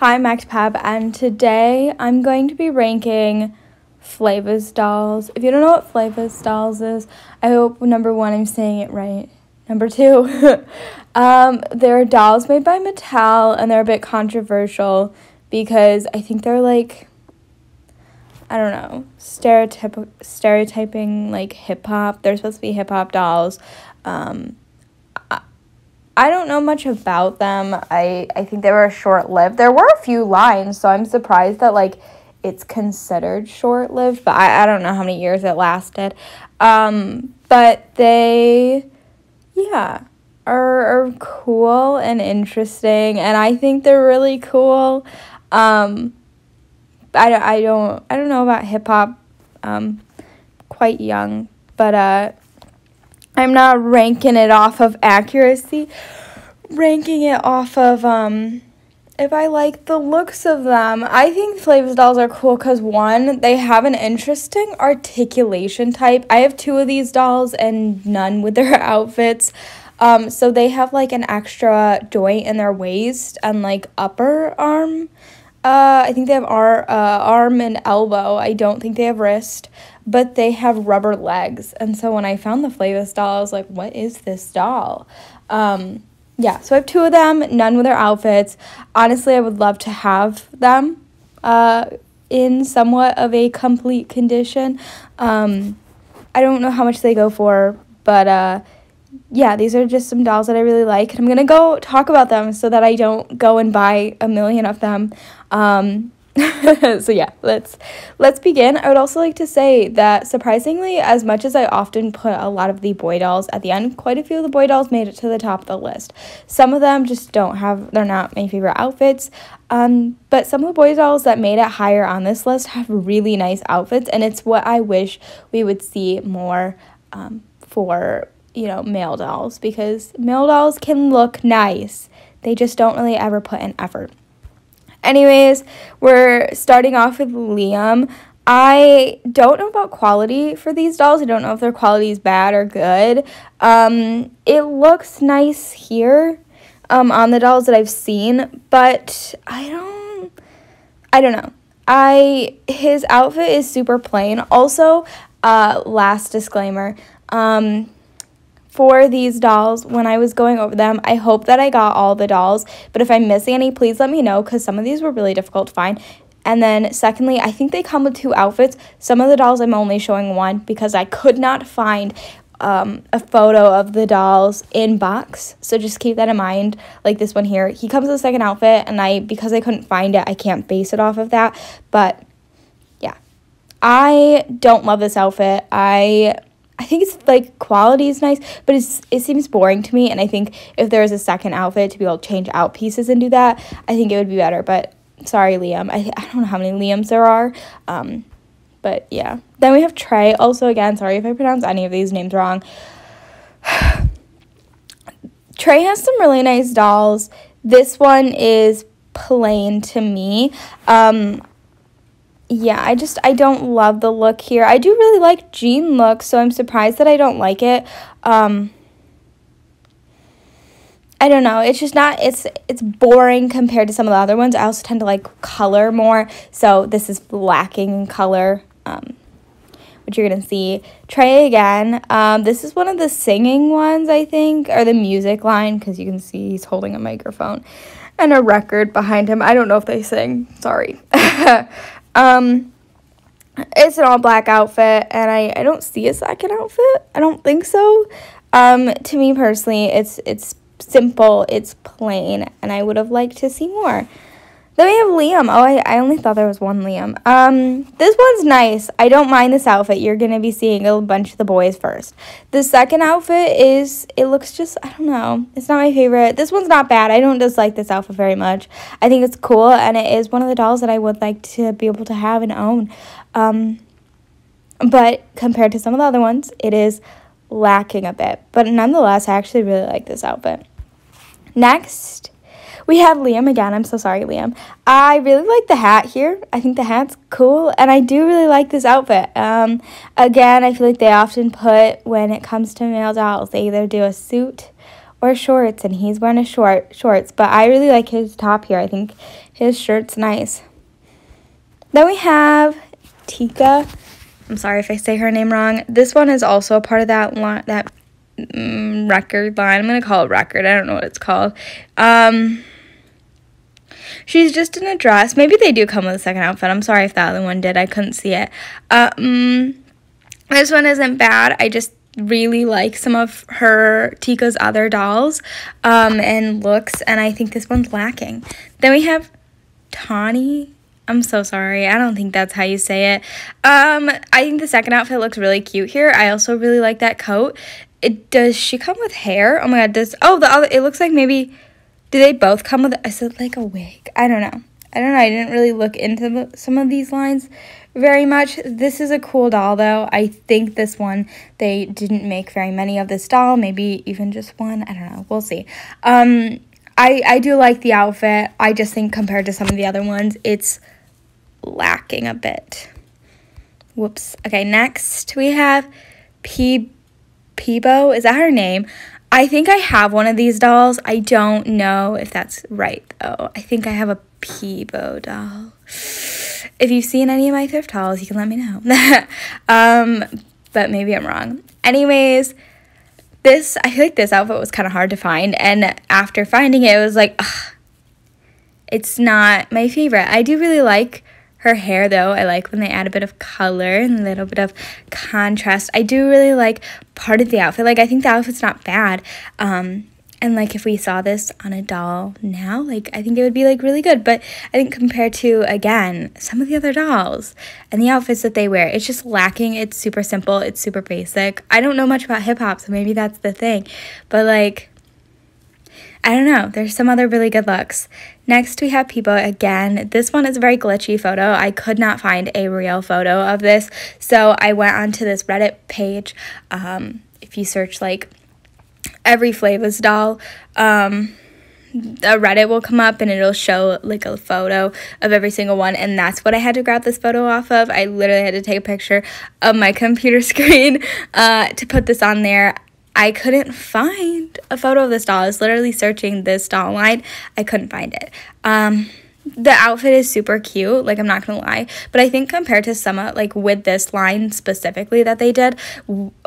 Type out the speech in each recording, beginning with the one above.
Hi, Max Pab, and today I'm going to be ranking Flavas Dolls. If you don't know what Flavas Dolls is, I hope number one I'm saying it right. Number two, um, they're dolls made by Mattel, and they're a bit controversial because I think they're like, I don't know, stereotyp- stereotyping like hip hop. They're supposed to be hip hop dolls. Um, I don't know much about them. I, I think they were short lived. There were a few lines, so I'm surprised that like it's considered short lived, but I, I don't know how many years it lasted. Um, but they, yeah, are, are cool and interesting, and I think they're really cool. Um, I, I don't I don't know about hip hop. Um, quite young, but uh, I'm not ranking it off of accuracy, ranking it off of um if I like the looks of them. I think Flavas dolls are cool because one, they have an interesting articulation type. I have two of these dolls and none with their outfits. Um, so they have like an extra joint in their waist and like upper arm. Uh, I think they have ar- uh, arm and elbow. I don't think they have wrist but they have rubber legs. And so when I found the Flavas doll, I was like, what is this doll? Um, yeah, so I have two of them, none with their outfits. Honestly, I would love to have them uh, in somewhat of a complete condition. Um, I don't know how much they go for, but uh, yeah, these are just some dolls that I really like. And I'm going to go talk about them so that I don't go and buy a million of them. Um, so yeah, let's let's begin. I would also like to say that surprisingly, as much as I often put a lot of the boy dolls at the end, quite a few of the boy dolls made it to the top of the list. Some of them just don't have they're not my favorite outfits. Um, but some of the boy dolls that made it higher on this list have really nice outfits, and it's what I wish we would see more um, for you know male dolls because male dolls can look nice. They just don't really ever put in effort. Anyways, we're starting off with Liam. I don't know about quality for these dolls. I don't know if their quality is bad or good. Um, it looks nice here um, on the dolls that I've seen, but I don't. I don't know. I his outfit is super plain. Also, uh, last disclaimer. Um, for these dolls when I was going over them. I hope that I got all the dolls, but if I'm missing any, please let me know because some of these were really difficult to find. And then, secondly, I think they come with two outfits. Some of the dolls I'm only showing one because I could not find um, a photo of the dolls in box. So just keep that in mind. Like this one here, he comes with a second outfit, and I because I couldn't find it, I can't base it off of that. But yeah, I don't love this outfit. I I think it's like quality is nice, but it's it seems boring to me. And I think if there was a second outfit to be able to change out pieces and do that, I think it would be better. But sorry, Liam. I I don't know how many Liams there are. Um, but yeah. Then we have Trey. Also, again, sorry if I pronounce any of these names wrong. Trey has some really nice dolls. This one is plain to me. Um, yeah, I just I don't love the look here. I do really like jean look, so I'm surprised that I don't like it. Um I don't know. It's just not it's it's boring compared to some of the other ones. I also tend to like color more, so this is lacking in color. Um which you're gonna see. Try again. Um, this is one of the singing ones, I think, or the music line, because you can see he's holding a microphone and a record behind him. I don't know if they sing. Sorry. Um, it's an all black outfit, and I, I don't see a second outfit. I don't think so. Um, to me personally, it's it's simple, it's plain, and I would have liked to see more. Then we have Liam. Oh, I, I only thought there was one Liam. Um, this one's nice. I don't mind this outfit. You're going to be seeing a bunch of the boys first. The second outfit is, it looks just, I don't know. It's not my favorite. This one's not bad. I don't dislike this outfit very much. I think it's cool, and it is one of the dolls that I would like to be able to have and own. Um, but compared to some of the other ones, it is lacking a bit. But nonetheless, I actually really like this outfit. Next we have Liam again. I'm so sorry, Liam. I really like the hat here. I think the hat's cool, and I do really like this outfit. Um, again, I feel like they often put when it comes to male dolls, they either do a suit or shorts and he's wearing a short shorts, but I really like his top here. I think his shirt's nice. Then we have Tika. I'm sorry if I say her name wrong. This one is also a part of that that mm, record line. I'm gonna call it record. I don't know what it's called. Um, she's just in a dress. Maybe they do come with a second outfit. I'm sorry if that other one did. I couldn't see it. Um, this one isn't bad. I just really like some of her Tika's other dolls um, and looks, and I think this one's lacking. Then we have Tawny. I'm so sorry. I don't think that's how you say it. Um, I think the second outfit looks really cute here. I also really like that coat. It does she come with hair? Oh my god, does oh the other it looks like maybe do they both come with I said like a wig. I don't know. I don't know. I didn't really look into the, some of these lines very much. This is a cool doll though. I think this one they didn't make very many of this doll, maybe even just one. I don't know. We'll see. Um I I do like the outfit. I just think compared to some of the other ones, it's lacking a bit. Whoops. Okay, next we have P Peebo. Is that her name? I think I have one of these dolls. I don't know if that's right though. I think I have a Peebo doll. If you've seen any of my thrift hauls, you can let me know. um, but maybe I'm wrong. Anyways, this I feel like this outfit was kind of hard to find, and after finding it, it was like, ugh, it's not my favorite. I do really like her hair though. I like when they add a bit of color and a little bit of contrast. I do really like part of the outfit. Like I think the outfit's not bad. Um, and like if we saw this on a doll now, like I think it would be like really good. But I think compared to again some of the other dolls and the outfits that they wear, it's just lacking. It's super simple. It's super basic. I don't know much about hip hop, so maybe that's the thing. But like I don't know. There's some other really good looks. Next, we have Peebo again. This one is a very glitchy photo. I could not find a real photo of this, so I went onto this Reddit page. Um, if you search like every Flavas doll, um, a Reddit will come up and it'll show like a photo of every single one, and that's what I had to grab this photo off of. I literally had to take a picture of my computer screen uh, to put this on there. I couldn't find a photo of this doll. I was literally searching this doll line. I couldn't find it. Um, the outfit is super cute like i'm not gonna lie but i think compared to some like with this line specifically that they did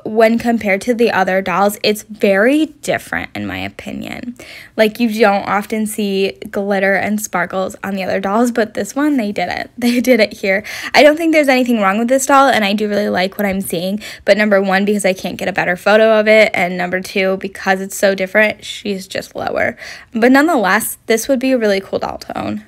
when compared to the other dolls it's very different in my opinion. Like you don't often see glitter and sparkles on the other dolls but this one they did it. They did it here. I don't think there's anything wrong with this doll and i do really like what i'm seeing but number one because i can't get a better photo of it and number two because it's so different she's just lower. But nonetheless this would be a really cool doll to own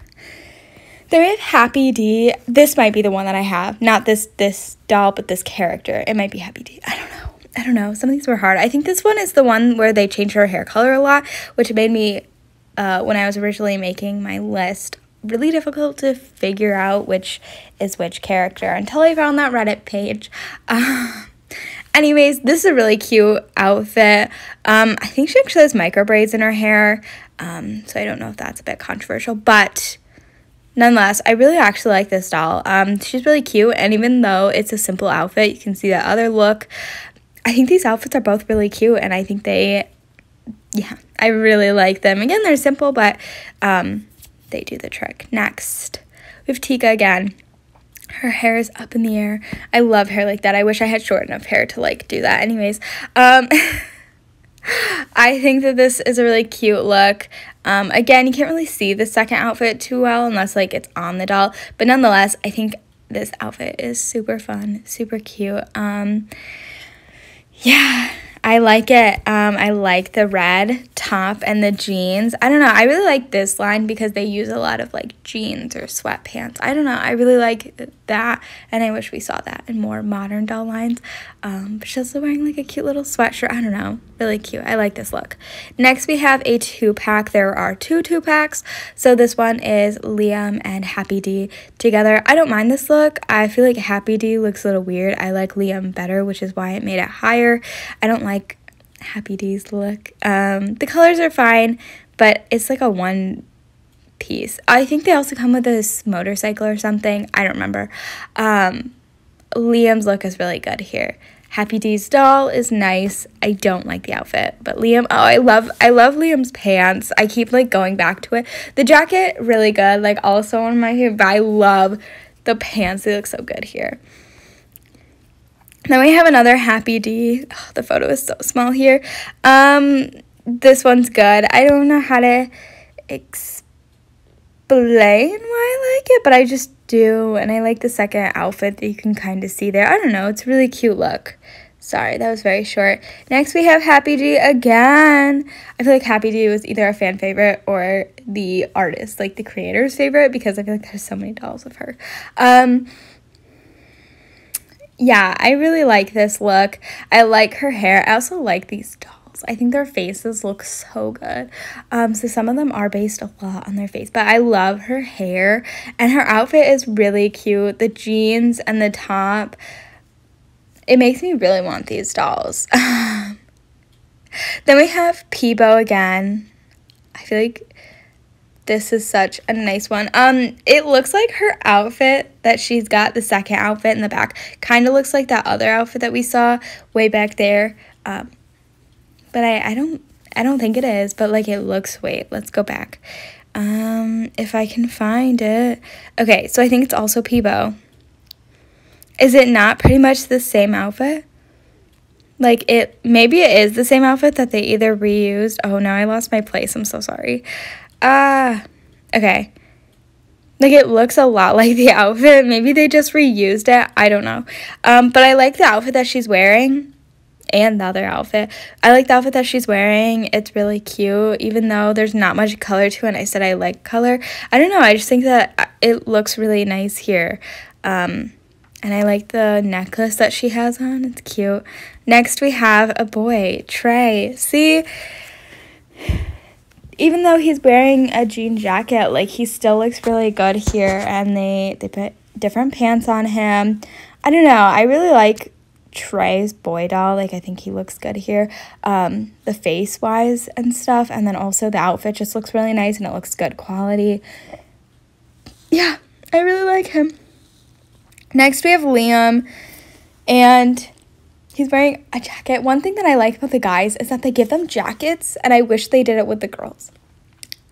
then we have Happy D. This might be the one that I have. Not this this doll, but this character. It might be Happy D. I don't know. I don't know. Some of these were hard. I think this one is the one where they change her hair color a lot, which made me, uh, when I was originally making my list, really difficult to figure out which is which character until I found that Reddit page. Uh, anyways, this is a really cute outfit. Um, I think she actually has micro braids in her hair, um, so I don't know if that's a bit controversial, but nonetheless, I really actually like this doll. Um, she's really cute, and even though it's a simple outfit, you can see that other look. I think these outfits are both really cute, and I think they, yeah, I really like them. Again, they're simple, but um, they do the trick. Next, we have Tika again. Her hair is up in the air. I love hair like that. I wish I had short enough hair to like do that. Anyways, um, I think that this is a really cute look. Um, again, you can't really see the second outfit too well unless like it's on the doll. But nonetheless, I think this outfit is super fun, super cute. Um, yeah, I like it. Um, I like the red top and the jeans. I don't know. I really like this line because they use a lot of like jeans or sweatpants. I don't know. I really like that, and I wish we saw that in more modern doll lines. Um, but she's also wearing like a cute little sweatshirt. I don't know. Really cute. I like this look. Next, we have a two pack. There are two two packs. So this one is Liam and Happy D together. I don't mind this look. I feel like Happy D looks a little weird. I like Liam better, which is why it made it higher. I don't like Happy D's look. Um, the colors are fine, but it's like a one piece. I think they also come with this motorcycle or something. I don't remember. Um, Liam's look is really good here. Happy D's doll is nice. I don't like the outfit, but Liam, oh, I love I love Liam's pants. I keep like going back to it. The jacket really good. Like also on my. But I love the pants. They look so good here. Then we have another Happy D. Oh, the photo is so small here. Um, this one's good. I don't know how to explain why I like it, but I just do. And I like the second outfit that you can kind of see there. I don't know. It's really cute look. Sorry, that was very short. Next, we have Happy D again. I feel like Happy D was either a fan favorite or the artist, like the creator's favorite, because I feel like there's so many dolls of her. Um, yeah, I really like this look. I like her hair. I also like these dolls. I think their faces look so good. Um, so some of them are based a lot on their face, but I love her hair and her outfit is really cute. The jeans and the top. It makes me really want these dolls. then we have Peebo again. I feel like this is such a nice one. Um, it looks like her outfit that she's got, the second outfit in the back, kind of looks like that other outfit that we saw way back there. Um, but I, I don't, I don't think it is, but like it looks, wait, let's go back. Um, if I can find it. Okay, so I think it's also Peebo. Is it not pretty much the same outfit? Like it, maybe it is the same outfit that they either reused. Oh, now I lost my place. I'm so sorry. Uh, okay. Like it looks a lot like the outfit. Maybe they just reused it. I don't know. Um, but I like the outfit that she's wearing and the other outfit. I like the outfit that she's wearing. It's really cute, even though there's not much color to it. And I said I like color. I don't know. I just think that it looks really nice here. Um, and I like the necklace that she has on. It's cute. Next, we have a boy, Trey. See, even though he's wearing a jean jacket, like he still looks really good here and they they put different pants on him. I don't know. I really like Trey's boy doll. Like I think he looks good here. Um the face wise and stuff and then also the outfit just looks really nice and it looks good quality. Yeah, I really like him. Next we have Liam and He's wearing a jacket. One thing that I like about the guys is that they give them jackets, and I wish they did it with the girls.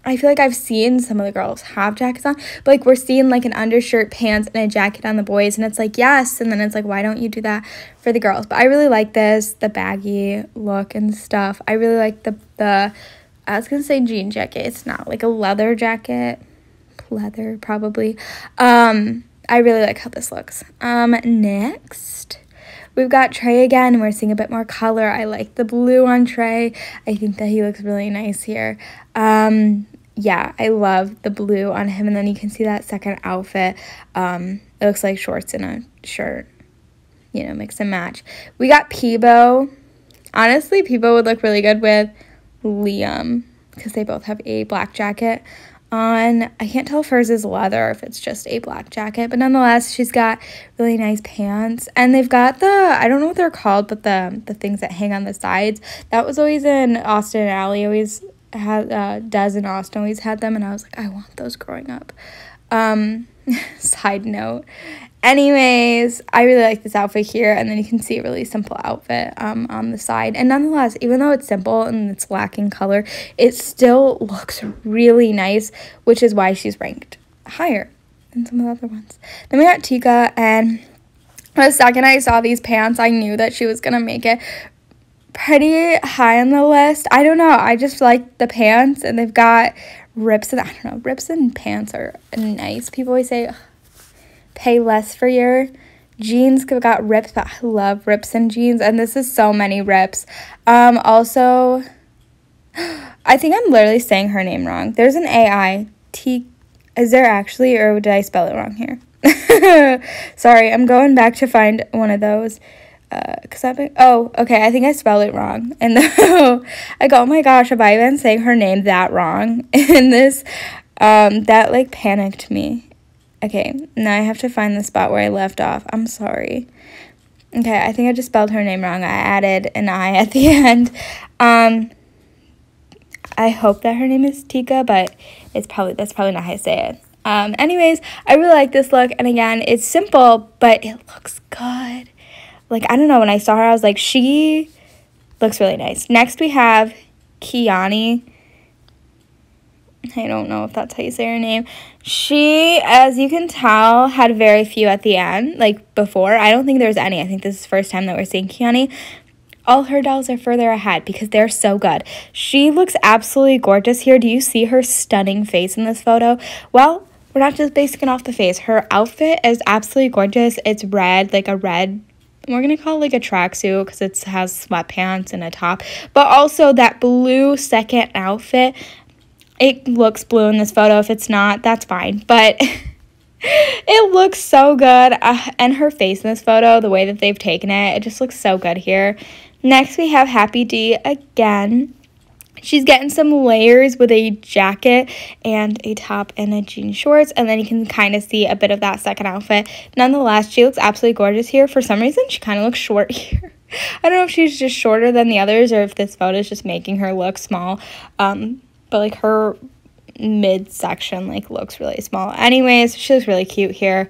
I feel like I've seen some of the girls have jackets on, but like we're seeing like an undershirt, pants, and a jacket on the boys, and it's like, yes. And then it's like, why don't you do that for the girls? But I really like this, the baggy look and stuff. I really like the, the I was gonna say jean jacket. It's not like a leather jacket, leather probably. Um, I really like how this looks. Um, next We've got Trey again. We're seeing a bit more color. I like the blue on Trey. I think that he looks really nice here. Um, yeah, I love the blue on him. And then you can see that second outfit. Um, it looks like shorts and a shirt. You know, mix and match. We got Peebo. Honestly, Peebo would look really good with Liam because they both have a black jacket on. I can't tell if hers is leather or if it's just a black jacket, but nonetheless, she's got really nice pants. And they've got the, I don't know what they're called, but the the things that hang on the sides. That was always in Austin and Ally always had, uh, Dez and Austin always had them, and I was like, I want those growing up. Um, side note. Anyways, I really like this outfit here, and then you can see a really simple outfit um, on the side. And nonetheless, even though it's simple and it's lacking color, it still looks really nice, which is why she's ranked higher than some of the other ones. Then we got Tika, and the second I saw these pants, I knew that she was going to make it pretty high on the list. I don't know, I just like the pants, and they've got rips, and I don't know, rips and pants are nice. People always say, pay less for your jeans. Got rips but i love rips and jeans and this is so many rips. Um also i think i'm literally saying her name wrong. There's an ai t is there actually or did i spell it wrong here? Sorry i'm going back to find one of those uh, cause I've been, oh, okay, I think I spelled it wrong. And I go, oh my gosh, have I been saying her name that wrong in this? Um, that like panicked me. Okay, now I have to find the spot where I left off. I'm sorry. Okay, I think I just spelled her name wrong. I added an I at the end. Um, I hope that her name is Tika, but it's probably that's probably not how I say it. Um, anyways, I really like this look, and again, it's simple, but it looks good. Like I don't know, when I saw her, I was like, she looks really nice. Next we have Kiani. I don't know if that's how you say her name. She, as you can tell, had very few at the end, like before. I don't think there was any. I think this is the first time that we're seeing Kiani. All her dolls are further ahead because they're so good. She looks absolutely gorgeous here. Do you see her stunning face in this photo? Well, we're not just basing it off the face. Her outfit is absolutely gorgeous. It's red, like a red we're gonna call it like a tracksuit because it has sweatpants and a top but also that blue second outfit it looks blue in this photo. If it's not, that's fine. But it looks so good. Uh, and her face in this photo, the way that they've taken it, it just looks so good here. Next, we have Happy D again. She's getting some layers with a jacket and a top and a jean shorts. And then you can kind of see a bit of that second outfit. Nonetheless, she looks absolutely gorgeous here. For some reason, she kind of looks short here. I don't know if she's just shorter than the others or if this photo is just making her look small. Um, but like her midsection like looks really small. Anyways, she looks really cute here.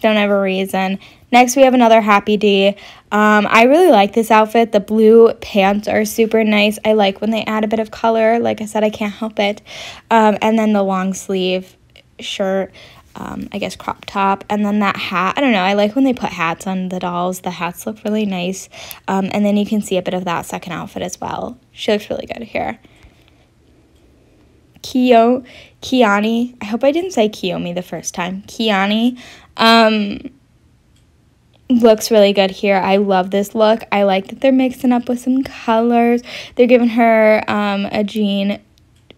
Don't have a reason. Next, we have another Happy D. Um, I really like this outfit. The blue pants are super nice. I like when they add a bit of color. Like I said, I can't help it. Um, and then the long sleeve shirt, um, I guess crop top. And then that hat. I don't know. I like when they put hats on the dolls. The hats look really nice. Um, and then you can see a bit of that second outfit as well. She looks really good here. Kyo, Kiani. I hope I didn't say Kiyomi the first time. Kiani. Um, looks really good here. I love this look. I like that they're mixing up with some colors. They're giving her um, a jean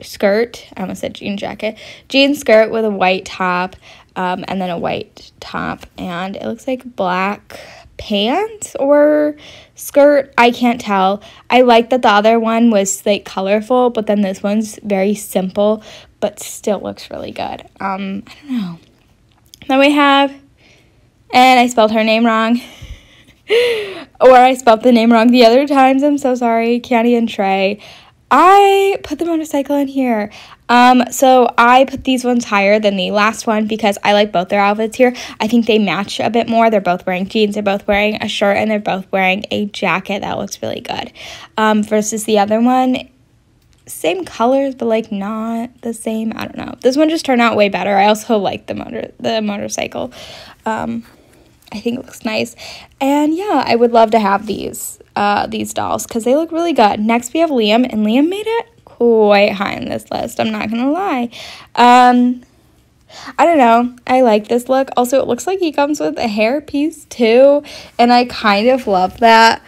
skirt. I almost said jean jacket. Jean skirt with a white top um, and then a white top. And it looks like black pants or skirt. I can't tell. I like that the other one was like colorful, but then this one's very simple, but still looks really good. Um, I don't know. Then we have, and I spelled her name wrong. or I spelled the name wrong the other times. I'm so sorry. Kiani and Trey. I put the motorcycle in here. Um, so I put these ones higher than the last one because I like both their outfits here. I think they match a bit more. They're both wearing jeans, they're both wearing a shirt, and they're both wearing a jacket that looks really good. Um, versus the other one, same colors, but like not the same. I don't know. This one just turned out way better. I also like the motor the motorcycle. Um, I think it looks nice. And yeah, I would love to have these uh, these dolls because they look really good. Next, we have Liam, and Liam made it quite high on this list. I'm not gonna lie. Um, I don't know. I like this look. Also, it looks like he comes with a hair piece too, and I kind of love that.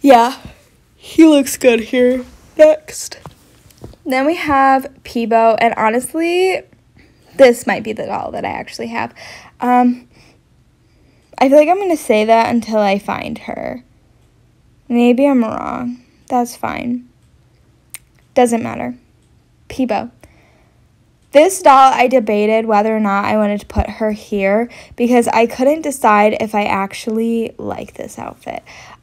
Yeah, he looks good here. Next. Then we have Peebo, and honestly, this might be the doll that I actually have. Um, I feel like I'm gonna say that until I find her. Maybe I'm wrong. That's fine. Doesn't matter. Peebo. This doll, I debated whether or not I wanted to put her here because I couldn't decide if I actually like this outfit.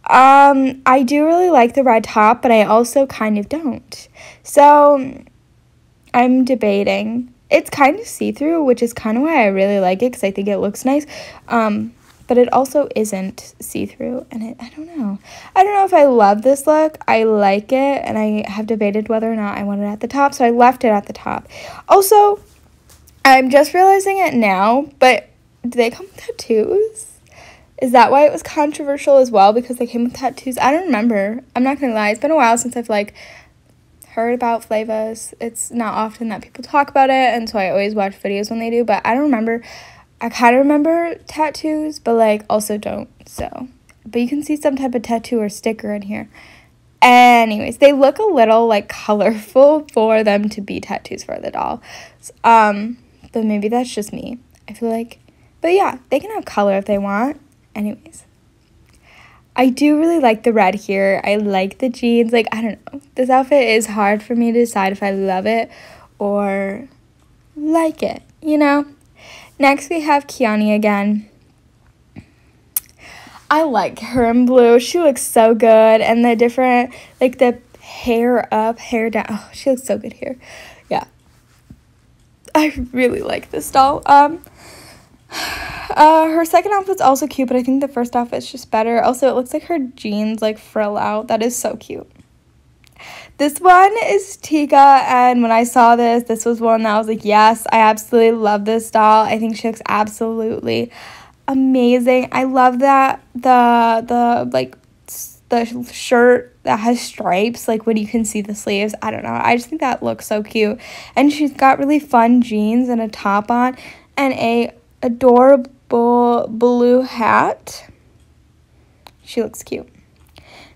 Um, I do really like the red top, but I also kind of don't. So, I'm debating. It's kind of see-through, which is kind of why I really like it because I think it looks nice. Um, but it also isn't see-through and it, I don't know. I don't know if I love this look. I like it and I have debated whether or not I want it at the top, so I left it at the top. Also, I'm just realizing it now, but do they come with tattoos? Is that why it was controversial as well because they came with tattoos? I don't remember. I'm not to lie. It's been a while since I've like heard about Flavas. It's not often that people talk about it, and so I always watch videos when they do, but I don't remember I kind of remember tattoos, but like also don't. So, but you can see some type of tattoo or sticker in here. Anyways, they look a little like colorful for them to be tattoos for the doll. Um, but maybe that's just me. I feel like, but yeah, they can have color if they want. Anyways, I do really like the red here. I like the jeans. Like, I don't know. This outfit is hard for me to decide if I love it or like it, you know? Next, we have Kiani again. I like her in blue. She looks so good. And the different, like the hair up, hair down. Oh, she looks so good here. Yeah. I really like this doll. Um, Uh, her second outfit's also cute, but I think the first outfit's just better. Also, it looks like her jeans like frill out. That is so cute. This one is Tika, and when I saw this, this was one that I was like, yes, I absolutely love this doll. I think she looks absolutely amazing. I love that the the like the shirt that has stripes, like when you can see the sleeves. I don't know. I just think that looks so cute. And she's got really fun jeans and a top on and a adorable blue hat. She looks cute.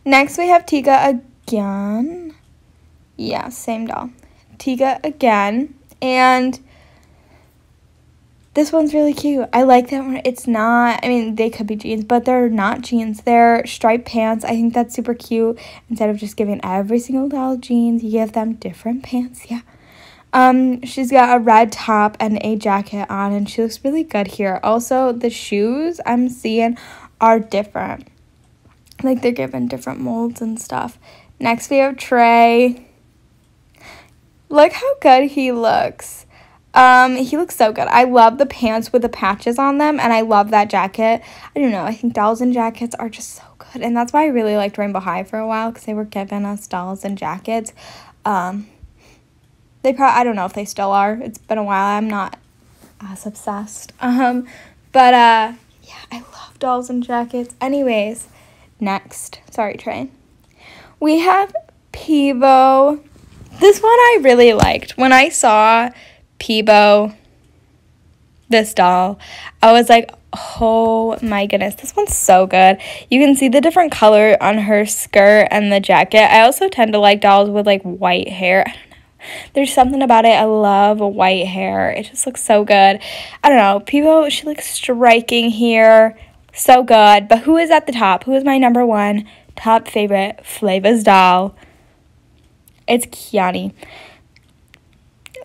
Next we have Tika again. Yeah, same doll. Tika again. And this one's really cute. I like that one. It's not, I mean, they could be jeans, but they're not jeans. They're striped pants. I think that's super cute. Instead of just giving every single doll jeans, you give them different pants. Yeah. Um, she's got a red top and a jacket on, and she looks really good here. Also, the shoes I'm seeing are different. Like, they're given different molds and stuff. Next, we have Trey. Look how good he looks. Um, he looks so good. I love the pants with the patches on them, and I love that jacket. I don't know. I think dolls and jackets are just so good, and that's why I really liked Rainbow High for a while because they were giving us dolls and jackets. Um, they probably I don't know if they still are. It's been a while. I'm not as obsessed. Um, but uh, yeah, I love dolls and jackets. Anyways, next. Sorry, train. We have Peebo. This one I really liked. When I saw Peebo, this doll. I was like, oh my goodness, this one's so good. You can see the different color on her skirt and the jacket. I also tend to like dolls with like white hair. I don't know. There's something about it. I love white hair. It just looks so good. I don't know. Peebo, she looks striking here. So good. But who is at the top? Who is my number one top favorite Flavas doll? It's Kiani.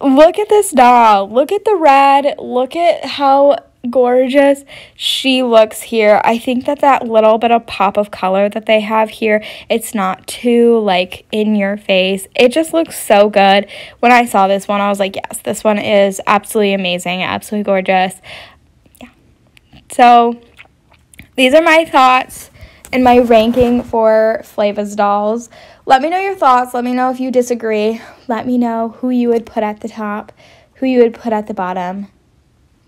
Look at this doll. Look at the red. Look at how gorgeous she looks here. I think that that little bit of pop of color that they have here, it's not too like in your face. It just looks so good. When I saw this one, I was like, yes, this one is absolutely amazing, absolutely gorgeous. Yeah. So these are my thoughts and my ranking for Flavas dolls. Let me know your thoughts. Let me know if you disagree. Let me know who you would put at the top, who you would put at the bottom.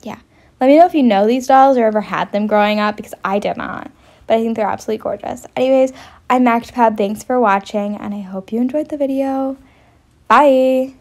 Yeah. Let me know if you know these dolls or ever had them growing up because I did not. But I think they're absolutely gorgeous. Anyways, I'm MacToPad. Thanks for watching, and I hope you enjoyed the video. Bye!